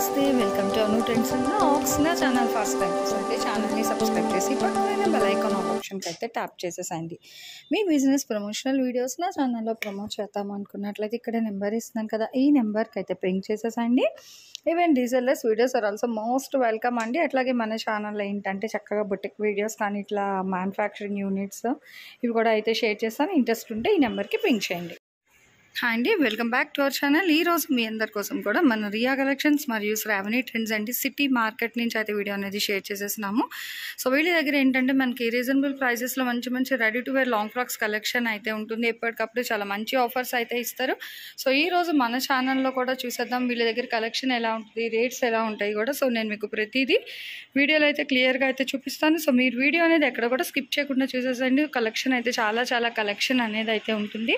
నమస్తే welcome to Anu trends and blogs నా channel first time చూస్తుంటే ఛానల్ని సబ్స్క్రైబ్ చేసి పక్కన బెల్ ఐకాన్ ఆప్షన్కి అయితే ట్యాప్ చేసేసండి మీ బిజినెస్ ప్రమోషనల్ వీడియోస్ నా ఛానల్లో ప్రమోట్ చేద్దాం అనుకున్నట్లయితే ఇక్కడ నెంబర్ ఇస్తున్నాను కదా ఈ నెంబర్కి అయితే పింక్ చేసేసండి even డీజెల్లెస్ videos are also most welcome అండి. అట్లాగే మన ఛానల్లో ఏంటంటే చక్కగా బుటిక్ వీడియోస్ కానీ ఇట్లా మ్యానుఫ్యాక్చరింగ్ యూనిట్స్ ఇవి కూడా అయితే షేర్ చేస్తాను. ఇంట్రెస్ట్ ఉంటే ఈ నెంబర్కి పింక్ చేయండి. హాయ్ అండి welcome back to our channel. ఈ రోజు మీ అందరి కోసం కూడా మన రియా కలెక్షన్స్ మరియు శ్రావణి ట్రెండ్స్ అండి సిటీ మార్కెట్ నుంచి అయితే వీడియో అనేది షేర్ చేసేసినాము. సో వీళ్ళ దగ్గర ఏంటంటే మనకి రీజనబుల్ ప్రైజెస్లో మంచి మంచి ready to wear long frocks collection అయితే ఉంటుంది. ఎప్పటికప్పుడు చాలా మంచి ఆఫర్స్ అయితే ఇస్తారు. సో ఈ రోజు మన ఛానల్లో కూడా చూసేద్దాం. వీళ్ళ దగ్గర కలెక్షన్ ఎలా ఉంటుంది రేట్స్ ఎలా ఉంటాయి కూడా. సో నేను మీకు ప్రతిదీ వీడియోలో అయితే క్లియర్గా అయితే చూపిస్తాను. సో మీరు వీడియో అనేది ఎక్కడ కూడా స్కిప్ చేయకుండా చూసేసండి. కలెక్షన్ అయితే చాలా చాలా కలెక్షన్ అనేది అయితే ఉంటుంది.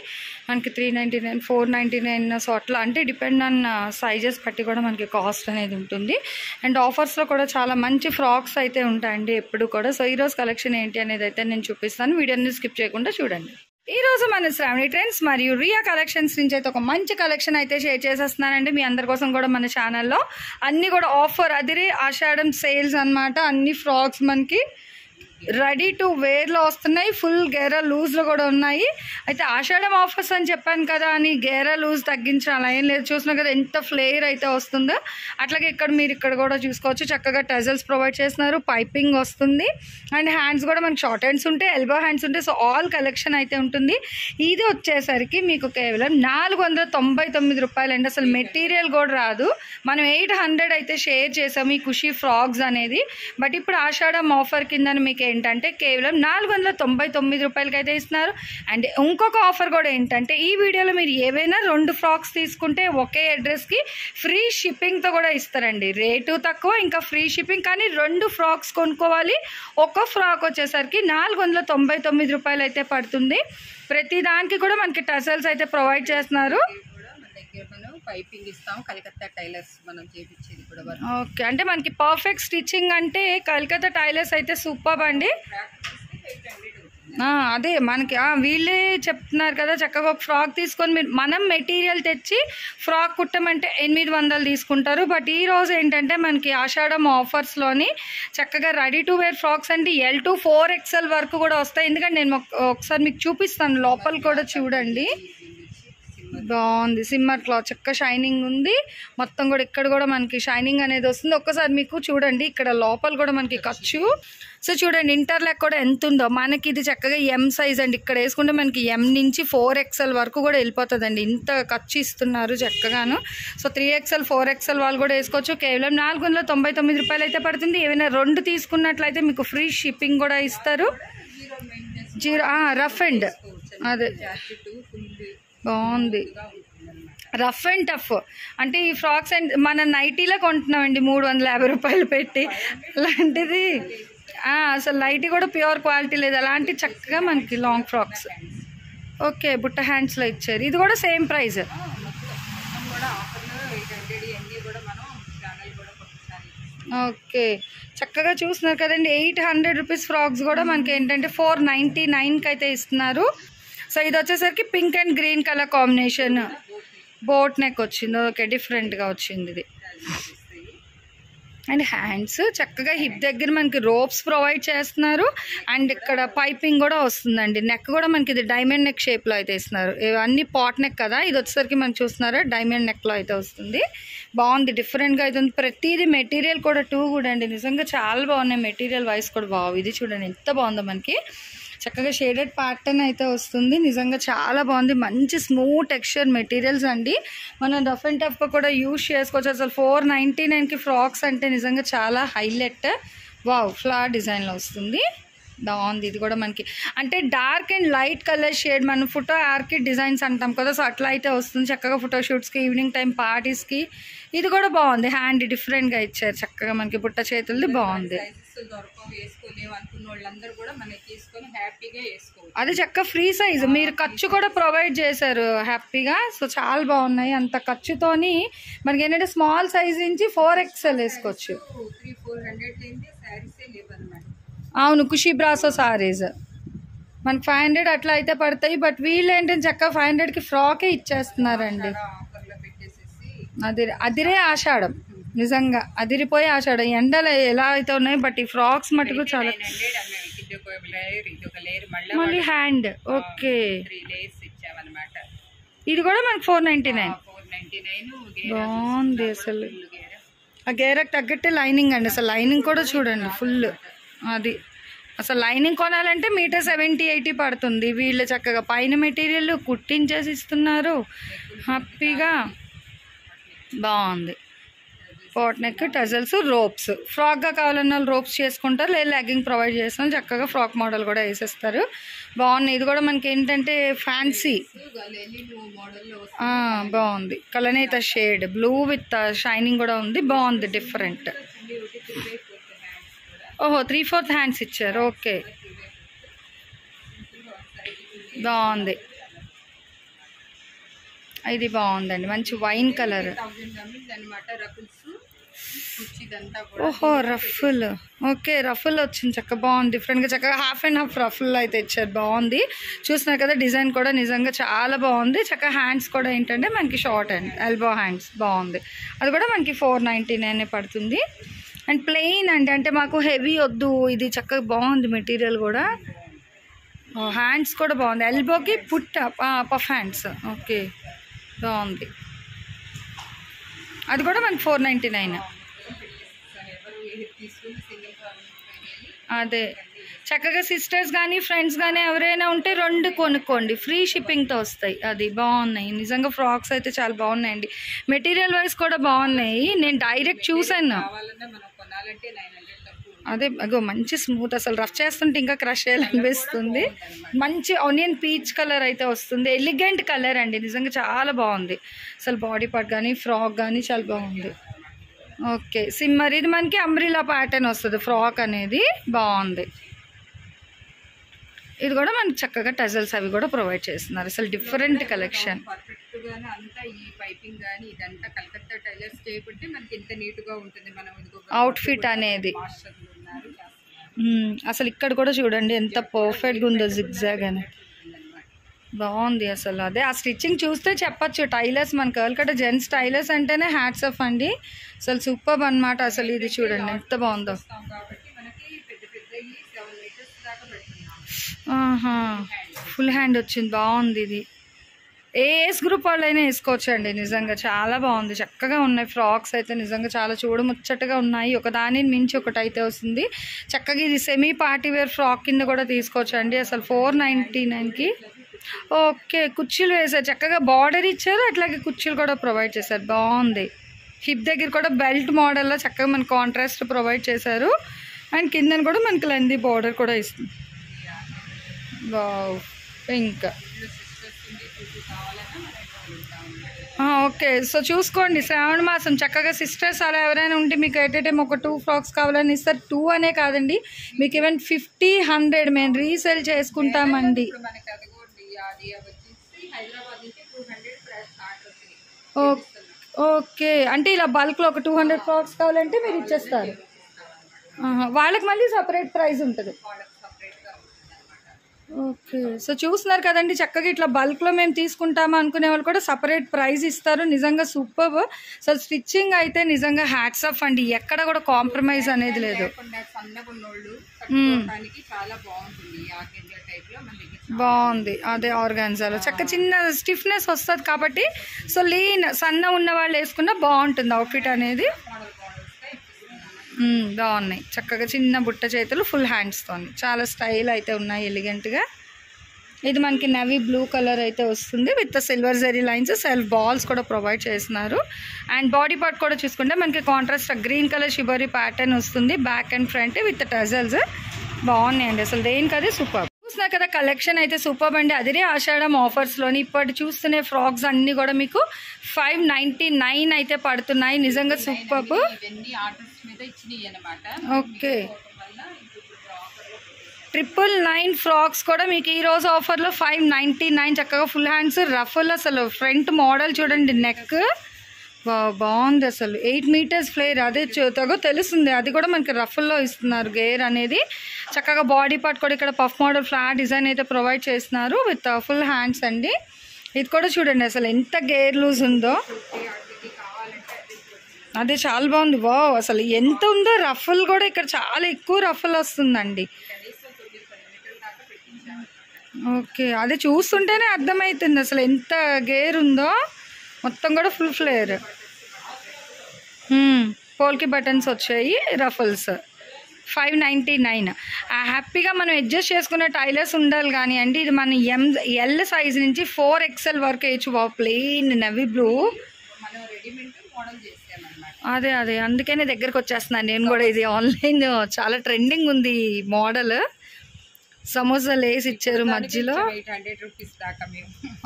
మనకి three ninety nine four ninety nine so అట్లా అంటే డిపెండ్ ఆన్ సైజెస్ బట్టి కూడా మనకి కాస్ట్ అనేది ఉంటుంది. అండ్ ఆఫర్స్లో కూడా చాలా మంచి ఫ్రాక్స్ అయితే ఉంటాయండి ఎప్పుడు కూడా. సో ఈరోజు కలెక్షన్ ఏంటి అనేది అయితే నేను చూపిస్తాను. వీడియోని స్కిప్ చేయకుండా చూడండి. ఈ రోజు మన శ్రావణి ట్రెండ్స్ మరియు రియా కలెక్షన్స్ నుంచి అయితే ఒక మంచి కలెక్షన్ అయితే షేర్ చేసేస్తున్నానండి. మీ అందరి కోసం కూడా మన ఛానల్లో అన్ని కూడా ఆఫర్ అదిరి ఆషాఢం సేల్స్ అన్నమాట. అన్ని ఫ్రాక్స్ మనకి రెడీ టు వేర్లో వస్తున్నాయి. ఫుల్ గేరా లూజ్లో కూడా ఉన్నాయి. అయితే ఆషాఢం ఆఫర్స్ అని చెప్పాను కదా అని గేరా లూజ్ తగ్గించాలి ఏం లేదు. చూసినా కదా ఎంత ఫ్లేయర్ అయితే వస్తుందో. అట్లాగే ఇక్కడ మీరు ఇక్కడ కూడా చూసుకోవచ్చు. చక్కగా టజల్స్ ప్రొవైడ్ చేస్తున్నారు. పైపింగ్ వస్తుంది. అండ్ హ్యాండ్స్ కూడా మనకి షార్ట్ హ్యాండ్స్ ఉంటాయి ఎల్బో హ్యాండ్స్ ఉంటాయి సో ఆల్ కలెక్షన్ అయితే ఉంటుంది. ఇది వచ్చేసరికి మీకు కేవలం నాలుగు వందల తొంభై తొమ్మిది రూపాయలు. అండి అసలు మెటీరియల్ కూడా రాదు. మనం ఎయిట్ హండ్రెడ్ అయితే షేర్ చేసాము ఈ ఖుషీ ఫ్రాక్స్ అనేది. బట్ ఇప్పుడు ఆషాఢం ఆఫర్ కింద మీకు ఏంటంటే కేవలం నాలుగు వందల తొంభై తొమ్మిది రూపాయలకి అయితే ఇస్తున్నారు. అండ్ ఇంకొక ఆఫర్ కూడా ఏంటంటే ఈ వీడియోలో మీరు ఏవైనా రెండు ఫ్రాక్స్ తీసుకుంటే ఒకే అడ్రస్కి ఫ్రీ షిప్పింగ్తో కూడా ఇస్తారండి. రేటు తక్కువ ఇంకా ఫ్రీ షిప్పింగ్. కానీ రెండు ఫ్రాక్స్ కొనుక్కోవాలి. ఒక ఫ్రాక్ వచ్చేసరికి నాలుగు వందల తొంభై తొమ్మిది రూపాయలు అయితే పడుతుంది. ప్రతి దానికి కూడా మనకి టసల్స్ అయితే ప్రొవైడ్ చేస్తున్నారు కూడా మన దగ్గర మనం పైపింగ్ ఇస్తాం. కలకత్తా టైలర్స్ మనం చేపించేది కూడా ఓకే. అంటే మనకి పర్ఫెక్ట్ స్టిచ్చింగ్ అంటే కలకత్తా టైలర్స్ అయితే సూపర్ అండి. అదే మనకి వీళ్ళే చెప్తున్నారు కదా చక్కగా ఫ్రాక్ తీసుకొని మీరు మనం మెటీరియల్ తెచ్చి ఫ్రాక్ కుట్టమంటే ఎనిమిది వందలు తీసుకుంటారు. బట్ ఈ రోజు ఏంటంటే మనకి ఆషాఢం ఆఫర్స్లోని చక్కగా రెడీ టు వేర్ ఫ్రాక్స్ అంటే ఎల్ టు ఫోర్ ఎక్స్ఎల్ వరకు కూడా వస్తాయి. ఎందుకంటే నేను ఒకసారి మీకు చూపిస్తాను. లోపల కూడా చూడండి. బాగుంది. సిమ్మర్ క్లాత్. చక్క షైనింగ్ ఉంది. మొత్తం కూడా ఇక్కడ కూడా మనకి షైనింగ్ అనేది వస్తుంది. ఒక్కసారి మీకు చూడండి. ఇక్కడ లోపల కూడా మనకి ఖర్చు. సో చూడండి ఇంటర్లాక్ కూడా ఎంత ఉందో. మనకి ఇది చక్కగా ఎం సైజ్ అండి. ఇక్కడ వేసుకుంటే మనకి ఎం నుంచి ఫోర్ ఎక్స్ఎల్ వరకు కూడా వెళ్ళిపోతుందండి. ఇంత ఖర్చు ఇస్తున్నారు చక్కగాను. So three XL four XL వాళ్ళు కూడా వేసుకోవచ్చు. కేవలం నాలుగు వందల తొంభై తొమ్మిది రూపాయలు అయితే పడుతుంది. ఏమైనా రెండు తీసుకున్నట్లయితే మీకు ఫ్రీ షిప్పింగ్ కూడా ఇస్తారు. జీరో రఫ్ అండ్ అదే. బాగుంది. Rough and tough. అంటే ఈ ఫ్రాక్స్ అండ్ మన నైటీలో కొంటున్నామండి మూడు వందల యాభై రూపాయలు పెట్టి. అలాంటిది అసలు నైటీ కూడా ప్యూర్ క్వాలిటీ లేదు. అలాంటి చక్కగా మనకి లాంగ్ ఫ్రాక్స్. ఓకే బుట్ట హ్యాండ్స్లో ఇచ్చారు ఇది కూడా సేమ్ ప్రైస్. ఓకే. చక్కగా చూస్తున్నారు కదండి ఎయిట్ హండ్రెడ్ రూపీస్ ఫ్రాక్స్ కూడా మనకి ఏంటంటే ఫోర్ నైంటీ నైన్కి అయితే ఇస్తున్నారు. సో ఇది వచ్చేసరికి pink and green colour combination boat neck వచ్చింది. ఓకే డిఫరెంట్గా వచ్చింది ఇది. అండ్ హ్యాండ్స్ చక్కగా హిప్ దగ్గర మనకి రోప్స్ ప్రొవైడ్ చేస్తున్నారు. అండ్ ఇక్కడ పైపింగ్ కూడా వస్తుందండి. నెక్ కూడా మనకి ఇది డైమండ్ నెక్ షేప్లో అయితే ఇస్తున్నారు. అన్ని పాట్ నెక్ కదా? ఇది వచ్చేసరికి మనం చూస్తున్నారా? డైమండ్ నెక్లో అయితే వస్తుంది. బాగుంది. డిఫరెంట్గా అయితే ఉంది ప్రతిదీ మెటీరియల్ కూడా టూ కూడా అండి. నిజంగా చాలా బాగున్నాయి. మెటీరియల్ వైస్ కూడా బాగు ఇది చూడండి ఎంత బాగుందో మనకి. చక్కగా షేడెడ్ ప్యాటర్న్ అయితే వస్తుంది. నిజంగా చాలా బాగుంది. మంచి స్మూత్ టెక్స్చర్ మెటీరియల్స్ అండి. మనం రఫ్ అండ్ టఫ్ కూడా యూజ్ చేసుకోవచ్చు. అసలు ఫోర్ నైంటీ నైన్కి ఫ్రాక్స్ అంటే నిజంగా చాలా హైలైట్. వావ్ ఫ్లవర్ డిజైన్లో వస్తుంది. బాగుంది. ఇది కూడా మనకి. అంటే dark and light colour shade మనం ఫోటో ఆర్కిడ్ డిజైన్స్ అంటాం కదా. సో అట్లా అయితే వస్తుంది. చక్కగా ఫోటో షూట్స్కి ఈవినింగ్ టైం పార్టీస్కి ఇది కూడా బాగుంది. హ్యాండ్ డిఫరెంట్గా ఇచ్చారు. చక్కగా మనకి బుట్ట చేతులది బాగుంది. సైజెస్ దొరకవు వేసుకోలేము అనుకున్న వాళ్ళందరూ కూడా మనకి తీసుకొని హ్యాపీగా వేసుకోవచ్చు. అది చక్క ఫ్రీ సైజ్. మీరు ఖర్చు కూడా ప్రొవైడ్ చేశారు హ్యాపీగా. సో చాలా బాగున్నాయి. అంత ఖర్చుతోని మనకి ఏంటంటే స్మాల్ సైజ్ నుంచి ఫోర్ ఎక్స్ఎల్ వేసుకోవచ్చు. త్రీ ఫోర్ హండ్రెడ్ లేనిదే శారీసే లేవన్నమాట. అవును ఖుషి బ్రాసో సారీస్ మనకి ఫైవ్ హండ్రెడ్ అట్లా అయితే పడతాయి. బట్ వీళ్ళు ఏంటంటే చక్క ఫైవ్ హండ్రెడ్కి ఫ్రాకే ఇచ్చేస్తున్నారండి. చాలా ఆఫర్లో పెట్టేసేసి అది అదిరే ఆషాఢం. నిజంగా అదిరిపోయి ఆషాఢం ఎండలు ఎలా అయితే ఉన్నాయి బట్ ఈ ఫ్రాక్స్ మటుకు చాలా మళ్ళీ హ్యాండ్. ఓకే. ఇది కూడా మనకి ఫోర్ నైన్టీ నైన్ బాగుంది అసలు. ఆ గేరకు తగ్గట్టే లైనింగ్ అండి. అసలు లైనింగ్ కూడా చూడండి ఫుల్ అది. అసలు లైనింగ్ కొనాలంటే మీటర్ సెవెంటీ ఎయిటీ పడుతుంది. వీళ్ళు చక్కగా పైన మెటీరియల్ కుట్టించేసి ఇస్తున్నారు. హ్యాపీగా బాగుంది. Boat neck tassels ropes. ఫ్రాక్గా కావాలన్న వాళ్ళు రోప్స్ చేసుకుంటారు లేదా లెగ్గింగ్ ప్రొవైడ్ చేస్తాం చక్కగా ఫ్రాక్ మోడల్ కూడా వేసేస్తారు. బాగున్నాయి. ఇది కూడా మనకి ఏంటంటే ఫ్యాన్సీ. బాగుంది. కలనేత షేడ్ బ్లూ విత్ షైనింగ్ కూడా ఉంది. బాగుంది డిఫరెంట్. ఓహో త్రీ ఫోర్త్ హ్యాండ్స్ ఇచ్చారు. ఓకే. బాగుంది. ఇది బాగుందండి. మంచి వైన్ కలర్. అనమాట రకుల్స్ ఓహో రఫుల్ ఓకే రఫుల్ వచ్చింది చక్క బాగుంది. డిఫరెంట్గా చక్కగా హాఫ్ అండ్ హాఫ్ రఫుల్ అయితే ఇచ్చారు బాగుంది. చూస్తున్నారు కదా డిజైన్ కూడా నిజంగా చాలా బాగుంది. చక్కగా హ్యాండ్స్ కూడా ఏంటంటే మనకి షార్ట్ అండ్ ఎల్బో హ్యాండ్స్ బాగుంది. అది కూడా మనకి ఫోర్ నైంటీ నైన్ పడుతుంది. అండ్ ప్లెయిన్ అండి అంటే మాకు హెవీ వద్దు ఇది చక్కగా బాగుంది మెటీరియల్ కూడా. హ్యాండ్స్ కూడా బాగుంది. ఎల్బోకి పుట్ పఫ్ హ్యాండ్స్ ఓకే బాగుంది. అది కూడా మనకి ఫోర్ నైంటీ నైన్. అదే. చక్కగా సిస్టర్స్ కానీ ఫ్రెండ్స్ కానీ ఎవరైనా ఉంటే రెండు కొనుక్కోండి. ఫ్రీ షిప్పింగ్తో వస్తాయి. అది బాగున్నాయి. నిజంగా ఫ్రాక్స్ అయితే చాలా బాగున్నాయండి. మెటీరియల్ వైజ్ కూడా బాగున్నాయి. నేను డైరెక్ట్ చూసాను అదే అగో మంచి స్మూత్ అసలు రఫ్ చేస్తుంటే ఇంకా క్రష్ చేయాలనిపిస్తుంది. మంచి ఆనియన్ పీచ్ కలర్ అయితే వస్తుంది. ఎలిగెంట్ కలర్ అండి. నిజంగా చాలా బాగుంది. అసలు బాడీ పార్ట్ కానీ ఫ్రాక్ కానీ చాలా బాగుంది. ఓకే. సిమ్మర్ ఇది మనకి అంబ్రిలా ప్యాటర్న్ వస్తుంది ఫ్రాక్ అనేది. బాగుంది. ఇది కూడా మనకి చక్కగా టజల్స్ అవి కూడా ప్రొవైడ్ చేస్తున్నారు. అసలు డిఫరెంట్ కలెక్షన్. పర్ఫెక్ట్ గానే అంతా ఈ పైపింగ్ గానీ ఇదంతా కలకత్తా టైలర్స్ చేయబట్టి మనకి ఎంత నీట్గా ఉంటుంది. మనం ఇదిగో అవుట్ఫిట్ అనేది. అసలు ఇక్కడ కూడా చూడండి ఎంత పర్ఫెక్ట్గా ఉందో జిగ్జాగ్ అని. బాగుంది అసలు. అదే ఆ స్టిచ్చింగ్ చూస్తే చెప్పచ్చు. టైలర్స్ మన కల్కట జెంట్స్ టైలర్స్ అంటేనే హ్యాట్స్ ఆఫ్ అండి. అసలు సూపర్ అన్నమాట అసలు ఇది చూడండి. ఎంత బాగుందో. ఆహా ఫుల్ హ్యాండ్ వచ్చింది. బాగుంది ఇది. ఏ ఏజ్ గ్రూప్ వాళ్ళైనా వేసుకోవచ్చు అండి నిజంగా చాలా బాగుంది. చక్కగా ఉన్నాయి ఫ్రాక్స్ అయితే. నిజంగా చాలా చూడముచ్చటగా ఉన్నాయి. ఒక దానిని మించి ఒకటి అయితే వస్తుంది. చక్కగా ఇది సెమీ పార్టీ వేర్ ఫ్రాక్ కింద కూడా తీసుకోవచ్చు అండి అసలు ఫోర్ నైంటీ నైన్కి ఓకే కుర్చీలు వేశారు చక్కగా బార్డర్ ఇచ్చారు అట్లాగే కుర్చీలు కూడా ప్రొవైడ్ చేశారు. బాగుంది. హిప్ దగ్గర కూడా బెల్ట్ మోడల్లో చక్కగా మనకి కాంట్రాస్ట్ ప్రొవైడ్ చేశారు. అండ్ కిందని కూడా మనకి లెంది బార్డర్ కూడా ఇస్తుంది వావ్ పింక్. ఓకే. సో చూసుకోండి శ్రావణ మాసం చక్కగా సిస్టర్స్ అలా ఎవరైనా ఉంటే మీకు ఎట్ టైం ఒక టూ ఫ్రాక్స్ కావాలని ఇస్తారు. టూ అనే కాదండి మీకు ఈవెన్ ఫిఫ్టీ హండ్రెడ్ మేము రీసేల్ చేసుకుంటామండి. ఓకే. అంటే ఇలా బల్క్లో ఒక టూ హండ్రెడ్ ఫ్రాక్స్ కావాలంటే మీరు ఇచ్చేస్తారు. వాళ్ళకి మళ్ళీ సపరేట్ ప్రైస్ ఉంటుంది వాళ్ళకి సపరేట్గా ఉంటుంది అనమాట ఓకే. సో చూస్తున్నారు కదండి చక్కగా ఇట్లా బల్క్లో మేము తీసుకుంటాము అనుకునే వాళ్ళు కూడా సపరేట్ ప్రైస్ ఇస్తారు. నిజంగా సూపర్ సో స్టిచ్చింగ్ అయితే నిజంగా హ్యాట్స్ ఆఫ్ అండి. ఎక్కడ కూడా కాంప్రమైజ్ అనేది లేదు. బాగుంది. అదే ఆర్గాన్జాలో. చక్క చిన్న స్టిఫ్నెస్ వస్తుంది కాబట్టి సో లీన్ సన్న ఉన్న వాళ్ళు వేసుకున్న బాగుంటుంది అవుట్ఫిట్ అనేది. బాగున్నాయి. చక్కగా చిన్న బుట్ట చేతులు ఫుల్ హ్యాండ్స్తో చాలా స్టైల్ అయితే ఉన్నాయి ఎలిగెంట్గా ఇది మనకి నవీ బ్లూ కలర్ అయితే వస్తుంది. With silver zari lines self balls కూడా ప్రొవైడ్ చేస్తున్నారు. అండ్ బాడీ పార్ట్ కూడా చూసుకుంటే మనకి contrast green colour shibori pattern వస్తుంది. Back and front with tassels బాగున్నాయండి. అసలు దేనికి అది సూపర్ చూసినా కదా కలెక్షన్ అయితే సూపర్ అండి. అదిరే ఆషాఢం ఆఫర్స్లోని ఇప్పటి చూస్తున్న ఫ్రాక్స్ అన్నీ కూడా మీకు ఫైవ్ నైంటీ నైన్ అయితే పడుతున్నాయి. నిజంగా super okay triple nine frocks కూడా మీకు ఈ రోజు ఆఫర్లో ఫైవ్ నైంటీ నైన్ చక్కగా ఫుల్ హ్యాండ్స్ రఫుల్ అసలు. ఫ్రంట్ మోడల్ చూడండి నెక్ బాగుంది అసలు. ఎయిట్ మీటర్స్ ఫ్లేర్ అదే తగో తెలుస్తుంది. అది కూడా మనకి రఫుల్లో ఇస్తున్నారు. గేర్ అనేది చక్కగా బాడీ పార్ట్ కూడా ఇక్కడ పఫ్ మోడల్ ఫ్లాట్ డిజైన్ అయితే ప్రొవైడ్ చేస్తున్నారు విత్ ఫుల్ హ్యాండ్స్ అండి. ఇది కూడా చూడండి అసలు ఎంత గేర్ లూజ్ ఉందో. అదే చాలా బాగుంది. వావ్ అసలు ఎంత ఉందో రఫుల్ కూడా ఇక్కడ చాలా ఎక్కువ రఫుల్ వస్తుందండి. ఓకే అదే చూస్తుంటేనే అర్థమవుతుంది అసలు ఎంత గేర్ ఉందో. మొత్తం కూడా ఫుల్ ఫ్లేయర్ పోల్కి బటన్స్ వచ్చాయి రఫల్స్ ఫైవ్ నైంటీ నైన్ హ్యాపీగా మనం అడ్జస్ట్ చేసుకునే టైలర్స్ ఉండాలి కానీ అండి ఇది మన ఎం ఎల్ సైజ్ నుంచి ఫోర్ ఎక్స్ఎల్ వరకు వేయచ్చు. బాబు ప్లెయిన్ నవీ బ్లూ అదే అదే. అందుకనే దగ్గరకు వచ్చేస్తున్నాను నేను కూడా. ఇది ఆన్లైన్ చాలా ట్రెండింగ్ ఉంది మోడల్ సమోసా లేస్ ఇచ్చారు మధ్యలో.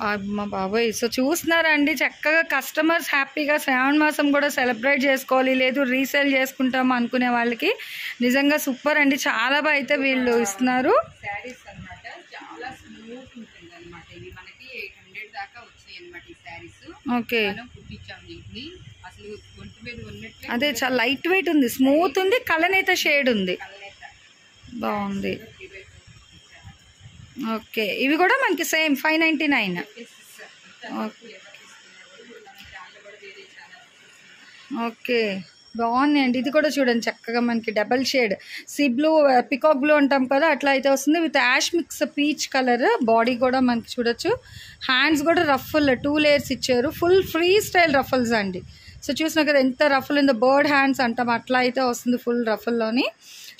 అమ్మ బాబోయ్ సో చూస్తున్నారా అండి చక్కగా కస్టమర్స్ హ్యాపీగా శ్రావణ మాసం కూడా సెలబ్రేట్ చేసుకోవాలి లేదు రీసేల్ చేసుకుంటాం అనుకునే వాళ్ళకి. నిజంగా సూపర్ అండి చాలా బాగా అయితే వీళ్ళు ఇస్తున్నారు. ఓకే. అదే చాలా లైట్ వెయిట్ ఉంది స్మూత్ ఉంది కలనేత షేడ్ ఉంది. బాగుంది. ఓకే. ఇవి కూడా మనకి same five ninety nine. Okay. బాగున్నాయండి ఇది కూడా చూడండి చక్కగా మనకి double shade. Sea blue peacock blue అంటాం కదా అట్లా అయితే వస్తుంది. With ash mix peach colour body కూడా మనకి చూడొచ్చు. హ్యాండ్స్ కూడా రఫుల్ టూ లేయర్స్ ఇచ్చారు. ఫుల్ ఫ్రీ స్టైల్ రఫల్స్ అండి. సో చూసినా కదా ఎంత రఫుల్ ఉందో బర్డ్ హ్యాండ్స్ అంటాం. అట్లా అయితే వస్తుంది ఫుల్ రఫుల్లోని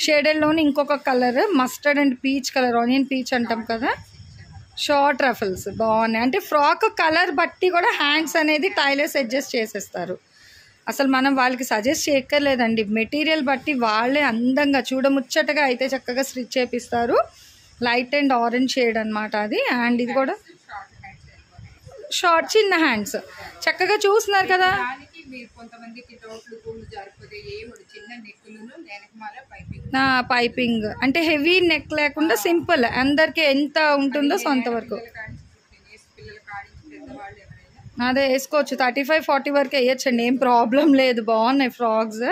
షేడెడ్లోని ఇంకొక colour mustard and peach colour onion peach అంటాం కదా. షార్ట్ రఫల్స్ బాగున్నాయి. అంటే ఫ్రాక్ కలర్ బట్టి కూడా హ్యాండ్స్ అనేది టైలర్స్ అడ్జస్ట్ చేసేస్తారు. అసలు మనం వాళ్ళకి సజెస్ట్ చేయక్కర్లేదండి. మెటీరియల్ బట్టి వాళ్ళే అందంగా చూడముచ్చటగా అయితే చక్కగా స్టిచ్ చేపిస్తారు. లైట్ అండ్ ఆరెంజ్ షేడ్ అన్నమాట అది. అండ్ ఇది కూడా షార్ట్ చిన్న హ్యాండ్స్ చక్కగా చూస్తున్నారు కదా. మీరు కొంతమందికి జారిపోతే చిన్న నెక్కులను వెనకమాల పైపింగ్? నా పైపింగ్. అంటే హెవీ నెక్ లేకుండా సింపుల్. అందరికి ఎంత ఉంటుందో సొంత వరకు. అదే వేసుకోవచ్చు. థర్టీ ఫైవ్ ఫార్టీ వరకు వేయచ్చండి. ఏం ప్రాబ్లం లేదు. బాగున్నాయి ఫ్రాక్స్.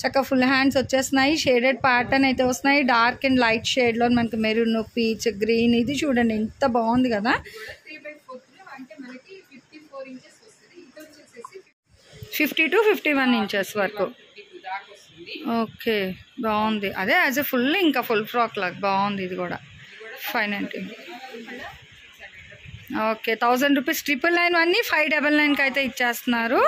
చక్కగా ఫుల్ హ్యాండ్స్ వచ్చేస్తున్నాయి. షేడెడ్ ప్యాటర్న్ అయితే వస్తున్నాయి. డార్క్ అండ్ లైట్ షేడ్లో మనకి మెరూన్ పీచ్ గ్రీన్. ఇది చూడండి ఎంత బాగుంది కదా కూడా త్రీ బై ఫోర్త్లో అంటే మనకి ఫిఫ్టీ ఫోర్ ఇంచెస్ వస్తుంది ఇది వచ్చేసేసి fifty to fifty one inches వరకు. ఓకే బాగుంది. అదే యాజ్ ఎ ఫుల్ ఇంకా ఫుల్ ఫ్రాక్ లాగా బాగుంది ఇది కూడా. Five ninety okay thousand rupees triple nine అన్నీ ఫైవ్ డబల్ నైన్కి అయితే ఇచ్చేస్తున్నారు.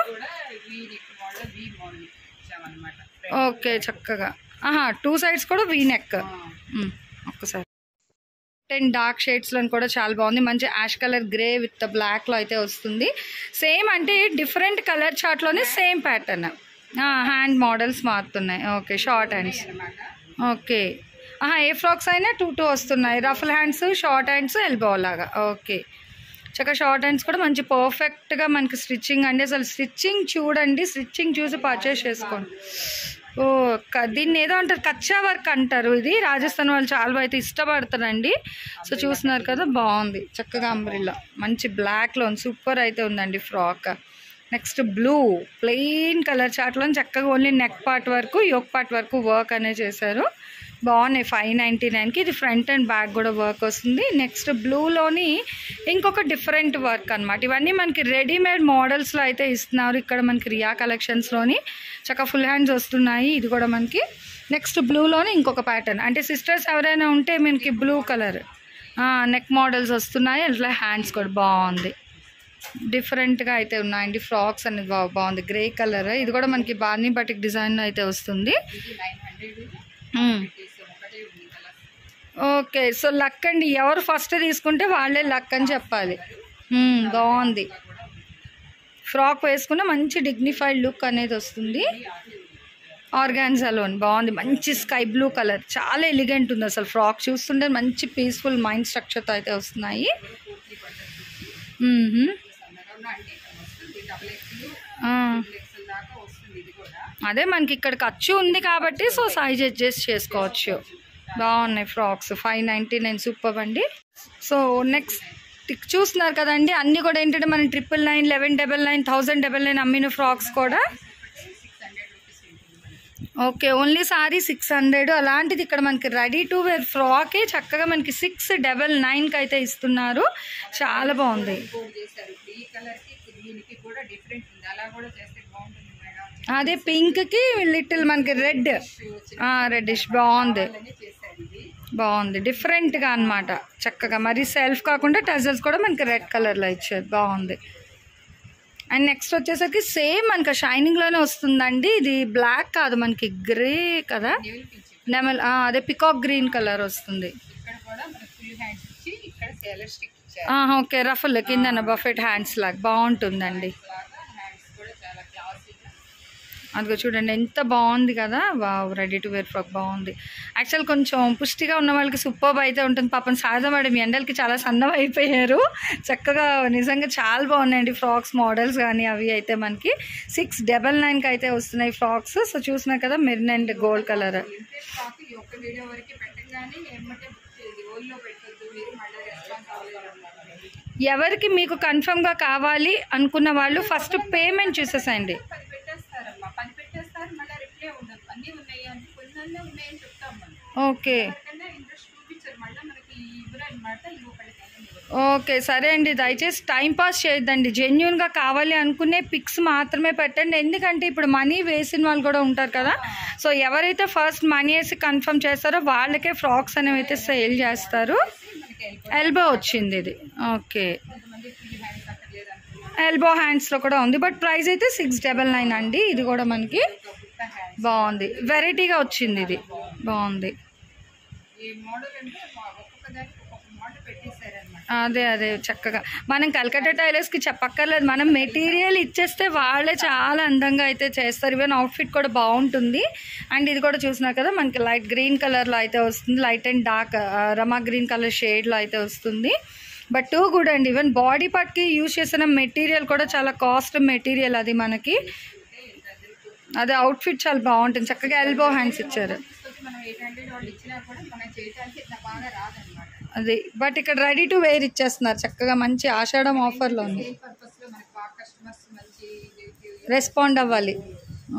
ఓకే చక్కగా. ఆహా టూ సైడ్స్ కూడా వీ నెక్ టెన్ డార్క్ షేడ్స్లో కూడా చాలా బాగుంది. మంచి యాష్ కలర్ గ్రే విత్ బ్లాక్లో అయితే వస్తుంది. సేమ్ అంటే డిఫరెంట్ కలర్ చార్ట్లోనే సేమ్ ప్యాటర్న్. హ్యాండ్ మోడల్స్ మారుతున్నాయి. Okay short hands. ఓకే. ఏ ఫ్రాక్స్ అయినా టూ టూ వస్తున్నాయి. Ruffle hands short hands elbow లాగా. ఓకే. చక్కగా షార్ట్ హ్యాండ్స్ కూడా మంచి పర్ఫెక్ట్గా మనకి స్టిచ్చింగ్ అండి. అసలు స్టిచ్చింగ్ చూడండి. స్టిచ్చింగ్ చూసి పర్చేస్ చేసుకోండి. ఓ క- దీన్ని ఏదో అంటారు కచ్చా వర్క్ అంటారు ఇది. రాజస్థాన్ వాళ్ళు చాలా అయితే ఇష్టపడతారండి సో చూస్తున్నారు కదా బాగుంది. చక్కగా అంబ్రిల్లా. మంచి బ్లాక్లో సూపర్ అయితే ఉందండి frock. Next blue plain colour చాట్లో చక్కగా ఓన్లీ నెక్ పార్ట్ వరకు యోక్ పార్ట్ వరకు వర్క్ అనేది చేశారు. బాగున్నాయి ఫైవ్ నైంటీ నైన్కి ఇది ఫ్రంట్ అండ్ బ్యాక్ కూడా వర్క్ వస్తుంది. నెక్స్ట్ బ్లూలోని ఇంకొక డిఫరెంట్ వర్క్ అన్నమాట. ఇవన్నీ మనకి రెడీమేడ్ మోడల్స్లో అయితే ఇస్తున్నారు. ఇక్కడ మనకి రియా కలెక్షన్స్లోని చక్కగా ఫుల్ హ్యాండ్స్ వస్తున్నాయి. ఇది కూడా మనకి నెక్స్ట్ బ్లూలోని ఇంకొక ప్యాటర్న్ అంటే సిస్టర్స్ ఎవరైనా ఉంటే మనకి బ్లూ కలర్ నెక్ మోడల్స్ వస్తున్నాయి. అట్లా హ్యాండ్స్ కూడా బాగుంది. డిఫరెంట్గా అయితే ఉన్నాయండి. ఫ్రాక్స్ అనేది బా బాగుంది. గ్రే కలర్ ఇది కూడా మనకి బార్నీ బటిక్ డిజైన్ అయితే వస్తుంది. ఓకే సో లక్ అండి. ఎవరు ఫస్ట్ తీసుకుంటే వాళ్ళే లక్ అని చెప్పాలి. బాగుంది. ఫ్రాక్ వేసుకున్న మంచి డిగ్నిఫైడ్ లుక్ అనేది వస్తుంది. ఆర్గాన్జాలోన్ బాగుంది. మంచి స్కై బ్లూ కలర్. చాలా ఎలిగెంట్ ఉంది అసలు ఫ్రాక్. చూస్తుంటే మంచి పీస్ఫుల్ మైండ్ స్ట్రక్చర్తో అయితే వస్తున్నాయి. అదే మనకి ఇక్కడ ఖర్చు ఉంది కాబట్టి సో సైజ్ అడ్జస్ట్ చేసుకోవచ్చు. బాగున్నాయి frocks. Five ninety nine super అండి. సో నెక్స్ట్ చూస్తున్నారు కదండి అన్నీ కూడా ఏంటంటే మనం triple nine eleven double nine thousand double nine అమ్మిన ఫ్రాక్స్ కూడా. Okay only sorry six hundred అలాంటిది ఇక్కడ మనకి రెడీ టు వేర్ ఫ్రాకే చక్కగా మనకి సిక్స్ డబల్ నైన్కి అయితే ఇస్తున్నారు. చాలా బాగుంది. అదే పింక్కి లిటిల్ మనకి రెడ్ రెడ్డిష్ బాగుంది. బాగుంది. డిఫరెంట్గా అన్నమాట. చక్కగా. మరి సెల్ఫ్ కాకుండా టజల్స్ కూడా మనకి రెడ్ కలర్లో ఇచ్చారు. బాగుంది. అండ్ నెక్స్ట్ వచ్చేసరికి సేమ్ మనకి షైనింగ్లోనే వస్తుందండి. ఇది బ్లాక్ కాదు మనకి గ్రే కదా? నెమల్ అదే పికాక్ గ్రీన్ కలర్ వస్తుంది. ఓకే. రఫల్ కిందన బఫెట్ హ్యాండ్స్ లాగా బాగుంటుందండి. అదిగో చూడండి ఎంత బాగుంది కదా? Wow ready to wear frock బాగుంది. యాక్చువల్ కొంచెం పుష్టిగా ఉన్న వాళ్ళకి సూపర్ అయితే ఉంటుంది. పాపం సాధ మేడం ఎండలకి చాలా సన్నం అయిపోయారు. చక్కగా నిజంగా చాలా బాగున్నాయండి ఫ్రాక్స్ మోడల్స్ కానీ అవి అయితే మనకి. సిక్స్ డబల్ నైన్కి అయితే వస్తున్నాయి ఫ్రాక్స్. సో చూసినా కదా మెరిన్ అండ్ గోల్డ్ కలర్. ఎవరికి మీకు కన్ఫర్మ్గా కావాలి అనుకున్న వాళ్ళు ఫస్ట్ పేమెంట్ చూసేసండి పది పెట్టేస్తారమ్మా పది పెట్టేస్తారు మళ్ళీ రిప్లై ఉండదు అన్నీ ఉన్నాయి అంటే కొన్ని ఉన్నాయని చెప్తాం మనం ఓకే ఎవరికైనా ఇంట్రెస్ట్ చూపించారు మళ్ళీ మనకి ఇవ్వరు అనమాట ఇంకొకరికైనా ఇవ్వరు ఓకే సరే అండి. దయచేసి టైం పాస్ చేయొద్దండి. జెన్యున్గా కావాలి అనుకునే పిక్స్ మాత్రమే పెట్టండి. ఎందుకంటే ఇప్పుడు మనీ వేసిన వాళ్ళు కూడా ఉంటారు కదా. సో ఎవరైతే ఫస్ట్ మనీ వేసి కన్ఫర్మ్ చేస్తారో వాళ్ళకే ఫ్రాక్స్ అనేవి అయితే సేల్ చేస్తారు. ఎల్బో వచ్చింది ఇది. ఓకే. ఎల్బో హ్యాండ్స్లో కూడా ఉంది. బట్ ప్రైస్ అయితే సిక్స్ డబల్ నైన్ అండి. ఇది కూడా మనకి బాగుంది. వెరైటీగా వచ్చింది ఇది. బాగుంది. అదే అదే చక్కగా. మనం కలకత్తా టైలర్స్కి చెప్పక్కర్లేదు. మనం మెటీరియల్ ఇచ్చేస్తే వాళ్ళే చాలా అందంగా అయితే చేస్తారు. ఈవెన్ అవుట్ఫిట్ కూడా బాగుంటుంది. అండ్ ఇది కూడా చూసినా కదా మనకి లైట్ గ్రీన్ కలర్లో అయితే వస్తుంది. Light and dark Rama green colour షేడ్లో అయితే వస్తుంది. బట్ టూ గుడ్ అండి. ఈవెన్ బాడీ పార్ట్కి యూజ్ చేసిన మెటీరియల్ కూడా చాలా కాస్ట్ మెటీరియల్ అది మనకి. అదే అవుట్ఫిట్ చాలా బాగుంటుంది. చక్కగా ఎల్బో హ్యాండ్స్ ఇచ్చారు. అది బట్ ఇక్కడ రెడీ టు వేర్ ఇచ్చేస్తున్నారు. చక్కగా మంచి ఆషాఢం ఆఫర్లో ఉంది రెస్పాండ్ అవ్వాలి.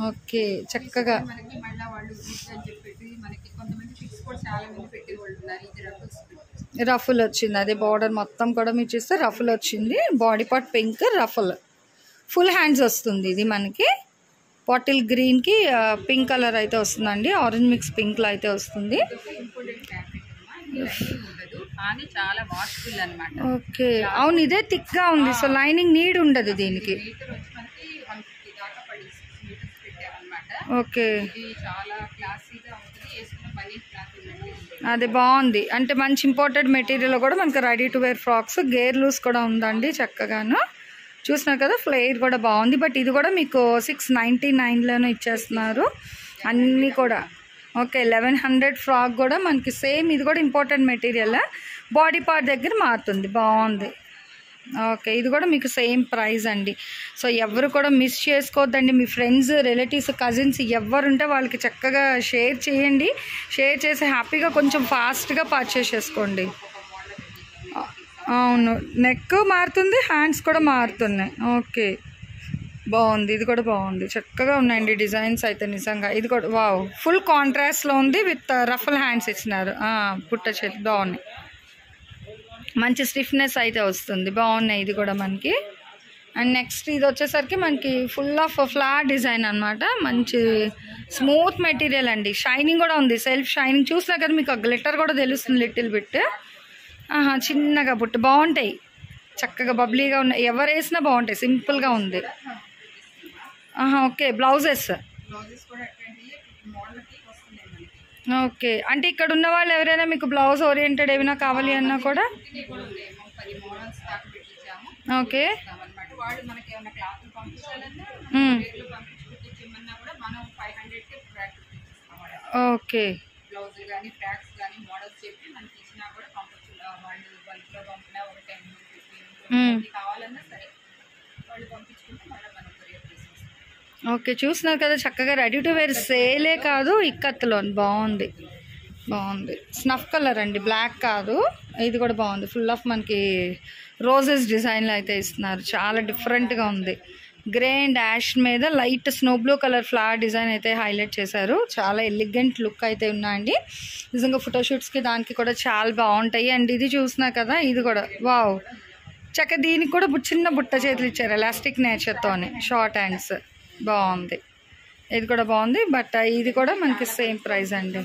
ఓకే చక్కగా. రఫుల్ వచ్చింది. అదే బార్డర్ మొత్తం కూడా మీరు చూస్తే రఫుల్ వచ్చింది. Body part pink ruffle full hands వస్తుంది ఇది మనకి. బాటిల్ గ్రీన్కి పింక్ కలర్ అయితే వస్తుందండి. ఆరెంజ్ మిక్స్ పింక్లో అయితే వస్తుంది. ఓకే. అవును ఇదే థిక్గా ఉంది. సో లైనింగ్ నీడ్ ఉండదు దీనికి. ఓకే. అది బాగుంది. అంటే మంచి ఇంపోర్టెడ్ మెటీరియల్ కూడా మనకి రెడీ టు వేర్ ఫ్రాక్స్ గేర్ లూస్ కూడా ఉందండి చక్కగాను. చూసినారు కదా ఫ్లేర్ కూడా బాగుంది. బట్ ఇది కూడా మీకు సిక్స్ నైంటీ నైన్లోనే ఇచ్చేస్తున్నారు. అన్నీ కూడా. ఓకే లెవెన్ హండ్రెడ్ ఫ్రాక్ కూడా మనకి సేమ్ ఇది కూడా ఇంపార్టెంట్ మెటీరియల్. బాడీ పార్ట్ దగ్గర మారుతుంది. బాగుంది. ఓకే ఇది కూడా మీకు సేమ్ ప్రైస్ అండి. సో ఎవరు కూడా మిస్ చేసుకోవద్దండి. మీ ఫ్రెండ్స్ రిలేటివ్స్ కజిన్స్ ఎవరు ఉంటే వాళ్ళకి చక్కగా షేర్ చేయండి. షేర్ చేసి హ్యాపీగా కొంచెం ఫాస్ట్గా పర్చేస్ చేసుకోండి. అవును. నెక్ మారుతుంది హ్యాండ్స్ కూడా మారుతున్నాయి. ఓకే. బాగుంది. ఇది కూడా బాగుంది. చక్కగా ఉన్నాయండి డిజైన్స్ అయితే నిజంగా. ఇది కూడా వావ్. ఫుల్ కాంట్రాస్ట్లో ఉంది విత్ రఫల్ హ్యాండ్స్ ఇచ్చినారు. పుట్ట చేతి బాగున్నాయి. మంచి స్టిఫ్నెస్ అయితే వస్తుంది. బాగున్నాయి ఇది కూడా మనకి. అండ్ నెక్స్ట్ ఇది వచ్చేసరికి మనకి ఫుల్ ఆఫ్ ఫ్లాట్ డిజైన్ అన్నమాట. మంచి స్మూత్ మెటీరియల్ అండి. షైనింగ్ కూడా ఉంది. సెల్ఫ్ షైనింగ్ చూసినా కదా మీకు గ్లిటర్ కూడా తెలుస్తుంది లిటిల్ బిట్. ఆహా చిన్నగా బుట్ట బాగుంటాయి. చక్కగా బబ్లీగా ఉన్నాయి ఎవరు వేసినా బాగుంటాయి. సింపుల్గా ఉంది. ఆహా ఓకే. బ్లౌజెస్? ఓకే. అంటే ఇక్కడ ఉన్న వాళ్ళు ఎవరైనా మీకు బ్లౌజ్ ఓరియంటెడ్ ఏమైనా కావాలి అన్నా కూడా? ఓకే. ఓకే. వాళ్ళు బల్క్లో పంపినా ఒక టెన్ మ్మ్. ఫిఫ్టీన్ కావాలన్నా సరే వాళ్ళు పంపించుకుంటే మళ్ళీ మనం కొరియర్ చేసేస్తాం ఓకే చూస్తున్నారు కదా చక్కగా రెడీ టు వేర్ సేలే కాదు ఇక్కత్తులో బాగుంది. బాగుంది. స్నఫ్ కలర్ అండి బ్లాక్ కాదు. ఇది కూడా బాగుంది. ఫుల్ ఆఫ్ మనకి రోజెస్ డిజైన్లో అయితే ఇస్తున్నారు. చాలా డిఫరెంట్గా ఉంది. గ్రే అండ్ యాష్ మీద light snow blue colour flower design అయితే హైలైట్ చేశారు. చాలా ఎలిగెంట్ లుక్ అయితే ఉన్నాయండి. నిజంగా ఫోటోషూట్స్కి దానికి కూడా చాలా బాగుంటాయి. అండ్ ఇది చూసినా కదా ఇది కూడా. వావ్! చక్క దీనికి కూడా చిన్న బుట్ట చేతులు ఇచ్చారు ఎలాస్టిక్ నేచర్తోనే షార్ట్ హ్యాండ్స్. బాగుంది. ఇది కూడా బాగుంది. బట్ ఇది కూడా మనకి సేమ్ ప్రైస్ అండి.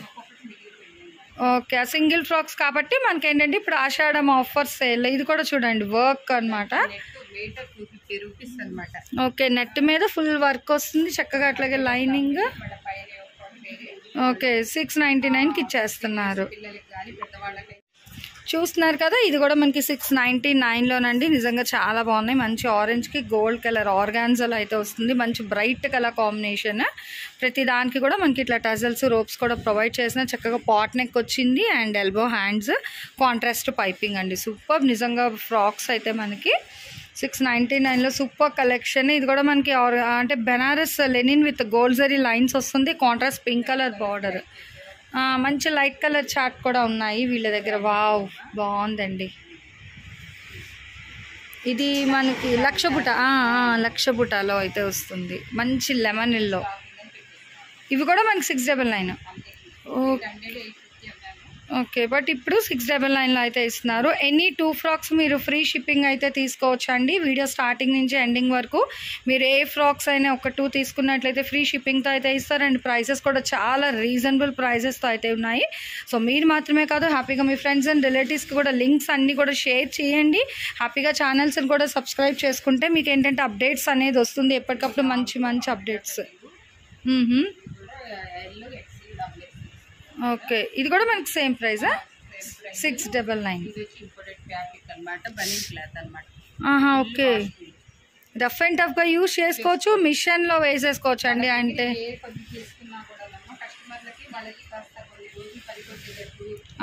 ఓకే సింగిల్ ఫ్రాక్స్ కాబట్టి మనకి ఏంటంటే ఇప్పుడు ఆషాఢం ఆఫర్ సేల్. ఇది కూడా చూడండి వర్క్ అన్నమాట. Net metre two fifty rupees అనమాట ఓకే నెట్ మీద ఫుల్ వర్క్ వస్తుంది చక్కగా అట్లాగే లైనింగ్ ఓకే సిక్స్ నైంటీ నైన్కి ఇచ్చేస్తున్నారు. చూస్తున్నారు కదా ఇది కూడా మనకి సిక్స్ నైంటీ నైన్లోనండి నిజంగా చాలా బాగున్నాయి. మంచి ఆరెంజ్కి గోల్డ్ కలర్ ఆర్గాన్జల్ అయితే వస్తుంది. మంచి బ్రైట్ కలర్ కాంబినేషన్ ప్రతి దానికి కూడా మనకి ఇట్లా టజల్స్ రోప్స్ కూడా ప్రొవైడ్ చేసిన చక్కగా పాట్ నెక్ వచ్చింది and elbow hands contrast piping అండి. సూపర్ నిజంగా ఫ్రాక్స్ అయితే మనకి సిక్స్ నైంటీ నైన్లో సూపర్ కలెక్షన్. ఇది కూడా మనకి ఆర్- అంటే Benaras linen with gold zari lines వస్తుంది. Contrast pink colour border. మంచి లైట్ కలర్ చార్ట్ కూడా ఉన్నాయి వీళ్ళ దగ్గర. వావ్ బాగుందండి. ఇది మనకి లక్షపుట లక్షపుటలో అయితే వస్తుంది. మంచి లెమన్ ఇల్లో ఇవి కూడా మనకి six double nine. Okay. Okay but ఇప్పుడు సిక్స్ డబల్ నైన్లో అయితే ఇస్తున్నారు. ఎనీ టూ ఫ్రాక్స్ మీరు ఫ్రీ షిప్పింగ్ అయితే తీసుకోవచ్చు అండి వీడియో స్టార్టింగ్ నుంచి ఎండింగ్ వరకు మీరు ఏ ఫ్రాక్స్ అయినా ఒక టూ తీసుకున్నట్లయితే ఫ్రీ షిప్పింగ్తో అయితే ఇస్తారు. అండ్ ప్రైసెస్ కూడా చాలా రీజనబుల్ ప్రైజెస్తో అయితే ఉన్నాయి. సో మీరు మాత్రమే కాదు హ్యాపీగా మీ ఫ్రెండ్స్ అండ్ రిలేటివ్స్కి కూడా లింక్స్ అన్నీ కూడా షేర్ చేయండి. హ్యాపీగా ఛానల్స్ని కూడా సబ్స్క్రైబ్ చేసుకుంటే మీకు ఏంటంటే అప్డేట్స్ అనేది వస్తుంది. ఎప్పటికప్పుడు మంచి మంచి అప్డేట్స్ కూడా yellow XL double XL okay. ఇది కూడా మనకి సేమ్ ప్రైజా సిక్స్ డబల్ నైన్. ఆహా ఓకే. రఫ్ అండ్ టఫ్గా యూస్ చేసుకోవచ్చు మిషన్లో వేసేసుకోవచ్చు అండి అంటే.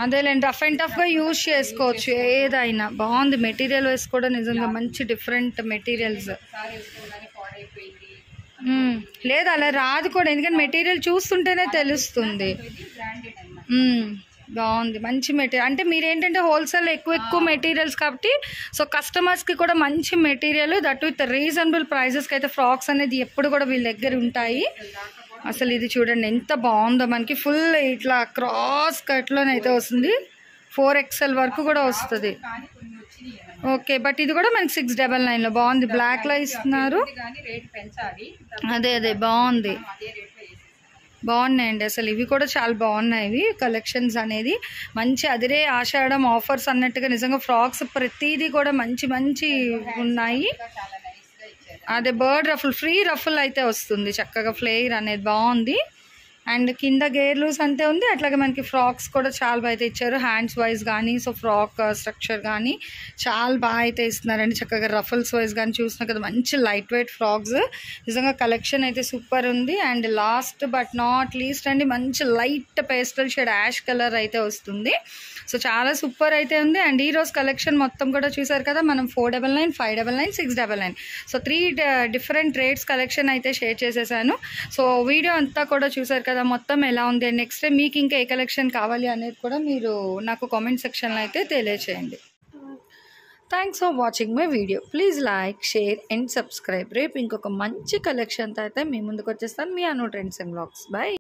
అదేలేండి రఫ్ అండ్ టఫ్గా యూస్ చేసుకోవచ్చు ఏదైనా. బాగుంది మెటీరియల్ వేసి కూడా నిజంగా మంచి డిఫరెంట్ మెటీరియల్స్ లేదు అలా రాదు కూడా. ఎందుకంటే మెటీరియల్ చూస్తుంటేనే తెలుస్తుంది. బాగుంది. మంచి మెటీరియల్. అంటే మీరు ఏంటంటే హోల్సేల్ ఎక్కువ ఎక్కువ మెటీరియల్స్ కాబట్టి సో కస్టమర్స్కి కూడా మంచి మెటీరియల్ దట్ విత్ రీజనబుల్ ప్రైజెస్కి అయితే ఫ్రాక్స్ అనేది ఎప్పుడు కూడా వీళ్ళ దగ్గర ఉంటాయి. అసలు ఇది చూడండి ఎంత బాగుందో మనకి. ఫుల్ ఇట్లా క్రాస్ కట్లోనైతే వస్తుంది. ఫోర్ ఎక్స్ఎల్ వరకు కూడా వస్తుంది కానీ కొన్ని వచ్చినాయి అనమాట ఓకే బట్ ఇది కూడా మనకి సిక్స్ డబల్ నైన్లో బాగుంది. బ్లాక్లో ఇస్తున్నారు. అదే అదే బాగుంది. బాగున్నాయండి. అసలు ఇవి కూడా చాలా బాగున్నాయి. ఇవి కలెక్షన్స్ అనేది మంచి అదిరే ఆషాఢం ఆఫర్స్ అన్నట్టుగా నిజంగా ఫ్రాక్స్ ప్రతిదీ కూడా మంచి మంచి ఉన్నాయి. అదే బర్డ్ రఫుల్ ఫ్రీ రఫుల్ అయితే వస్తుంది. చక్కగా ఫ్లేయర్ అనేది బాగుంది. అండ్ కింద గేర్ లూస్ అంతే ఉంది. అట్లాగే మనకి ఫ్రాక్స్ కూడా చాలా బాగా అయితే ఇచ్చారు. హ్యాండ్స్ వైజ్ కానీ సో ఫ్రాక్ uh, స్ట్రక్చర్ కానీ చాలా బాగా అయితే ఇస్తున్నారండి. చక్కగా రఫల్స్ వైజ్ కానీ చూసినా కదా మంచి లైట్ వెయిట్ ఫ్రాక్స్ నిజంగా కలెక్షన్ అయితే సూపర్ ఉంది. And last but not least అండి మంచి light pastel shade ash colour అయితే వస్తుంది. సో చాలా సూపర్ అయితే ఉంది. అండ్ ఈ రోజు కలెక్షన్ మొత్తం కూడా చూసారు కదా మనం four double nine five double nine six double nine so three different rates collection అయితే షేర్ చేసేసాను. సో వీడియో అంతా కూడా చూసారు కదా మొత్తం ఎలా ఉంది? నెక్స్ట్ టైం మీకు ఇంకా ఏ కలెక్షన్ కావాలి అనేది కూడా మీరు నాకు కామెంట్ సెక్షన్లో అయితే తెలియచేయండి. Thanks for watching my video please like share and subscribe రేపు ఇంకొక మంచి కలెక్షన్తో అయితే మీ ముందుకు వచ్చేస్తాను. మీ Anu trends and blogs bye